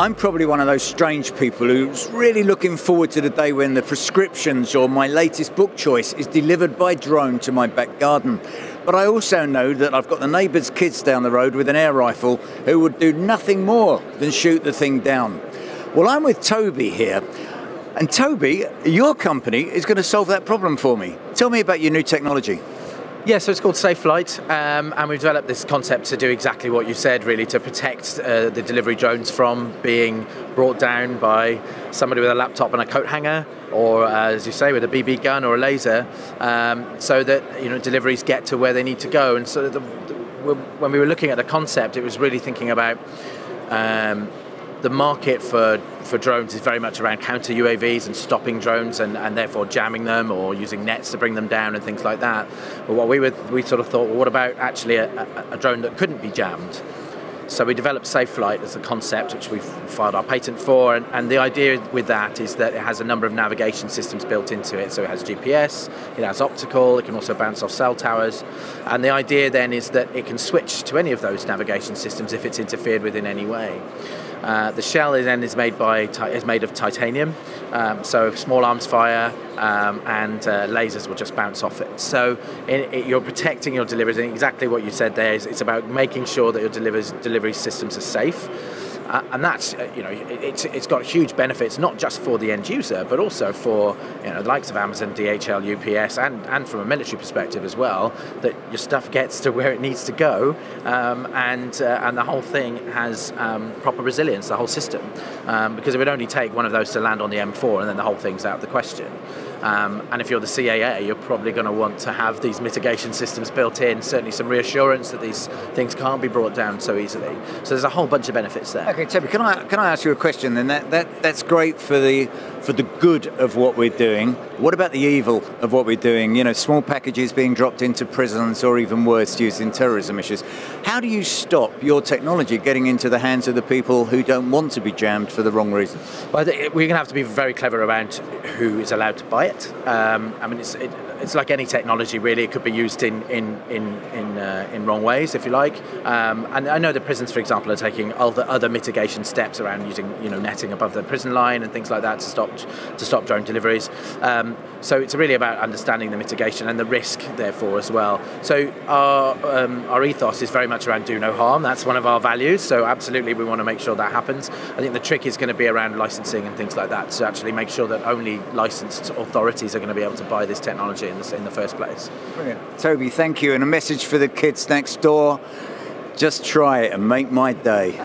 I'm probably one of those strange people who's really looking forward to the day when the prescriptions or my latest book choice is delivered by drone to my back garden. But I also know that I've got the neighbour's kids down the road with an air rifle who would do nothing more than shoot the thing down. Well, I'm with Toby here. And Toby, your company is going to solve that problem for me. Tell me about your new technology. Yeah, so it's called Safe Flight, um, and we've developed this concept to do exactly what you said, really, to protect uh, the delivery drones from being brought down by somebody with a laptop and a coat hanger, or uh, as you say, with a BB gun or a laser, um, so that you know deliveries get to where they need to go. And so the, the, when we were looking at the concept, it was really thinking about. Um, the market for, for drones is very much around counter UAVs and stopping drones and, and therefore jamming them or using nets to bring them down and things like that. But what we were, we sort of thought, well, what about actually a, a, a drone that couldn't be jammed? So we developed Safe Flight as a concept, which we've filed our patent for, and, and, the idea with that is that it has a number of navigation systems built into it. So it has GPS, it has optical, it can also bounce off cell towers, and the idea then is that it can switch to any of those navigation systems if it's interfered with in any way. Uh, the shell then is made by is made of titanium, um, so small arms fire um, and uh, lasers will just bounce off it. So it, you're protecting your deliveries, and exactly what you said there is it's about making sure that your delivery systems are safe. And that's uh, you know it's it's got huge benefits not just for the end user but also for you know the likes of Amazon, DHL, UPS, and and from a military perspective as well that your stuff gets to where it needs to go, um, and uh, and the whole thing has um, proper resilience, the whole system, um, because it would only take one of those to land on the M4 and then the whole thing's out of the question. Um, and if you're the CAA, you're probably going to want to have these mitigation systems built in, certainly some reassurance that these things can't be brought down so easily. So there's a whole bunch of benefits there. Okay, Toby, can I can I ask you a question? Then that, that that's great for the for the good of what we're doing. What about the evil of what we're doing? You know, small packages being dropped into prisons, or even worse, used in terrorism issues. How do you stop your technology getting into the hands of the people who don't want to be jammed for the wrong reasons? Well, we're going to have to be very clever around who is allowed to buy Um, I mean, it's it, it's like any technology, really. It could be used in in in in, uh, in wrong ways, if you like. Um, and I know the prisons, for example, are taking other other mitigation steps around using you know netting above the prison line and things like that to stop to stop drone deliveries. Um, so it's really about understanding the mitigation and the risk, therefore, as well. So our um, our ethos is very much around do no harm. That's one of our values. So absolutely, we want to make sure that happens. I think the trick is going to be around licensing and things like that to actually make sure that only licensed authorities are going to be able to buy this technology in the, in the first place. Brilliant. Toby, thank you. And a message for the kids next door just try it and make my day.